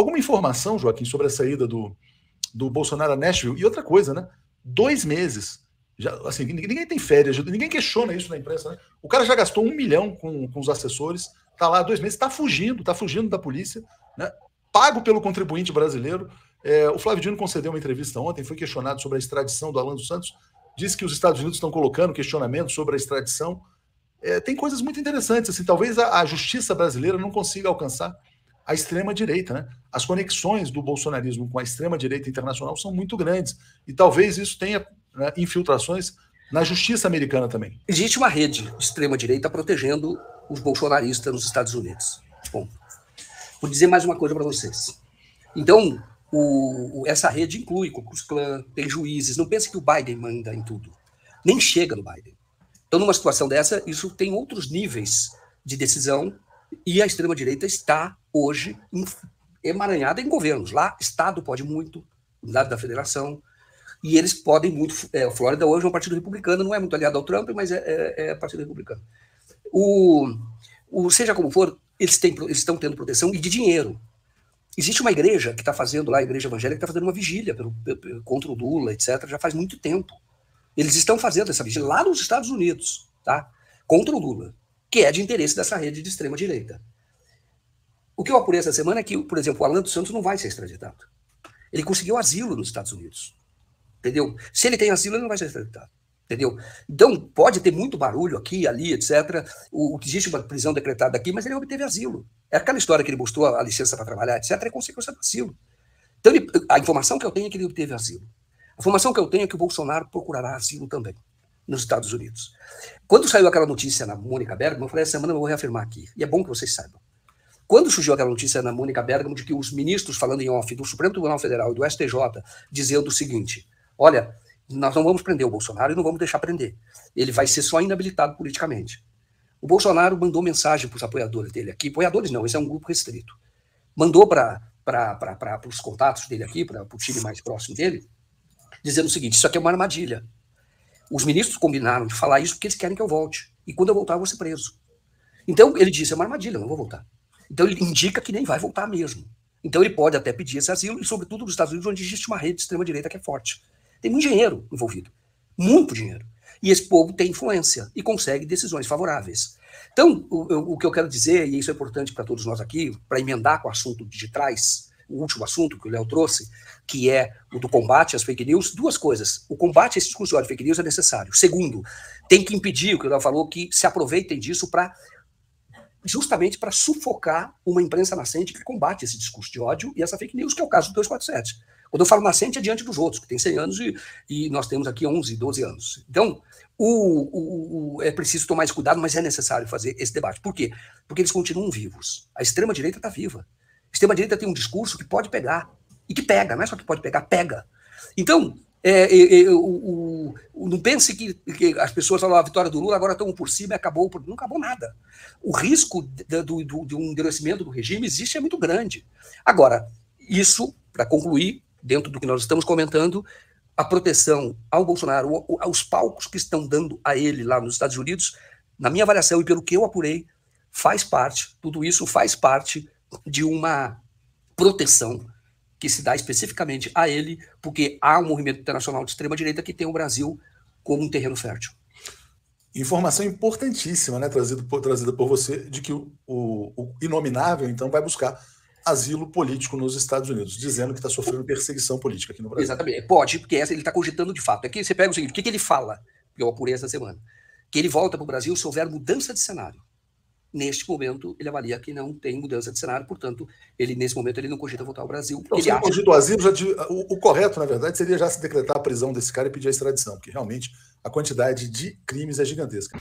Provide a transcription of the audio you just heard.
alguma informação, Joaquim, sobre a saída do, do Bolsonaro a Nashville? E outra coisa, né? Dois meses. Já, assim, ninguém tem férias, ninguém questiona isso na imprensa, né? O cara já gastou um milhão com, com os assessores, tá lá dois meses, tá fugindo, tá fugindo da polícia, né? Pago pelo contribuinte brasileiro. É, o Flávio Dino concedeu uma entrevista ontem, foi questionado sobre a extradição do Alan dos Santos, disse que os Estados Unidos estão colocando questionamentos sobre a extradição. É, tem coisas muito interessantes, assim, talvez a, a justiça brasileira não consiga alcançar a extrema-direita. Né? As conexões do bolsonarismo com a extrema-direita internacional são muito grandes. E talvez isso tenha né, infiltrações na justiça americana também. Existe uma rede de extrema-direita protegendo os bolsonaristas nos Estados Unidos. Bom, vou dizer mais uma coisa para vocês. Então, o, essa rede inclui Klux Klan, tem juízes. Não pense que o Biden manda em tudo. Nem chega no Biden. Então, numa situação dessa, isso tem outros níveis de decisão e a extrema-direita está hoje emaranhada em governos. Lá, Estado pode muito, unidade da federação, e eles podem muito. É, a Flórida hoje é um partido republicano, não é muito aliado ao Trump, mas é, é, é partido republicano. O, o, seja como for, eles, têm, eles estão tendo proteção e de dinheiro. Existe uma igreja que está fazendo lá, a igreja evangélica, está fazendo uma vigília pelo, pelo, contra o Lula, etc., já faz muito tempo. Eles estão fazendo essa vigília lá nos Estados Unidos, tá? Contra o Lula, que é de interesse dessa rede de extrema-direita. O que eu apurei essa semana é que, por exemplo, o Alan dos Santos não vai ser extraditado. Ele conseguiu asilo nos Estados Unidos. Entendeu? Se ele tem asilo, ele não vai ser extraditado. Entendeu? Então, pode ter muito barulho aqui, ali, etc. O, existe uma prisão decretada aqui, mas ele obteve asilo. É aquela história que ele mostrou a licença para trabalhar, etc., é consequência do asilo. Então, ele, a informação que eu tenho é que ele obteve asilo. A informação que eu tenho é que o Bolsonaro procurará asilo também nos Estados Unidos. Quando saiu aquela notícia na Mônica Bergman, eu falei, essa semana eu vou reafirmar aqui. E é bom que vocês saibam. Quando surgiu aquela notícia na Mônica Bergamo de que os ministros falando em off do Supremo Tribunal Federal e do STJ dizendo o seguinte: olha, nós não vamos prender o Bolsonaro e não vamos deixar prender. Ele vai ser só inabilitado politicamente. O Bolsonaro mandou mensagem para os apoiadores dele aqui, apoiadores não, esse é um grupo restrito. Mandou para os contatos dele aqui, para o time mais próximo dele, dizendo o seguinte: isso aqui é uma armadilha. Os ministros combinaram de falar isso porque eles querem que eu volte. E quando eu voltar, eu vou ser preso. Então ele disse: é uma armadilha, eu não vou voltar. Então ele indica que nem vai voltar mesmo. Então ele pode até pedir esse asilo, e sobretudo nos Estados Unidos, onde existe uma rede de extrema-direita que é forte. Tem muito dinheiro envolvido. Muito dinheiro. E esse povo tem influência e consegue decisões favoráveis. Então, o, o que eu quero dizer, e isso é importante para todos nós aqui, para emendar com o assunto de trás, o último assunto que o Léo trouxe, que é o do combate às fake news, duas coisas. O combate a esse discurso de fake news é necessário. Segundo, tem que impedir, o que o Léo falou, que se aproveitem disso para justamente para sufocar uma imprensa nascente que combate esse discurso de ódio e essa fake news, que é o caso do 247. Quando eu falo nascente, é diante dos outros, que tem 100 anos e, e nós temos aqui 11, 12 anos. Então, o, o, o, é preciso tomar esse cuidado, mas é necessário fazer esse debate. Por quê? Porque eles continuam vivos. A extrema-direita está viva. A extrema-direita tem um discurso que pode pegar. E que pega, não é só que pode pegar, pega. Então, é, não pense que, que, as pessoas falam a vitória do Lula agora estão por cima e acabou. Não acabou nada. O risco de, do, do, de um endurecimento do regime existe é muito grande. Agora, isso, para concluir, dentro do que nós estamos comentando, a proteção ao Bolsonaro, aos palcos que estão dando a ele lá nos Estados Unidos, na minha avaliação e pelo que eu apurei, faz parte, tudo isso faz parte de uma proteção que se dá especificamente a ele, porque há um movimento internacional de extrema-direita que tem o Brasil como um terreno fértil. Informação importantíssima, né, trazida por, trazida por você, de que o, o, o inominável, então, vai buscar asilo político nos Estados Unidos, dizendo que está sofrendo perseguição política aqui no Brasil. Exatamente. Pode, porque essa ele está cogitando de fato. Aqui você pega o seguinte: o que, que ele fala? Que eu apurei essa semana. Que ele volta para o Brasil se houver mudança de cenário. Neste momento, ele avalia que não tem mudança de cenário, portanto, ele nesse momento ele não cogita voltar ao Brasil. Então, ele ele cogita o asilo, já, o, o, correto, na verdade, seria já se decretar a prisão desse cara e pedir a extradição, porque realmente a quantidade de crimes é gigantesca.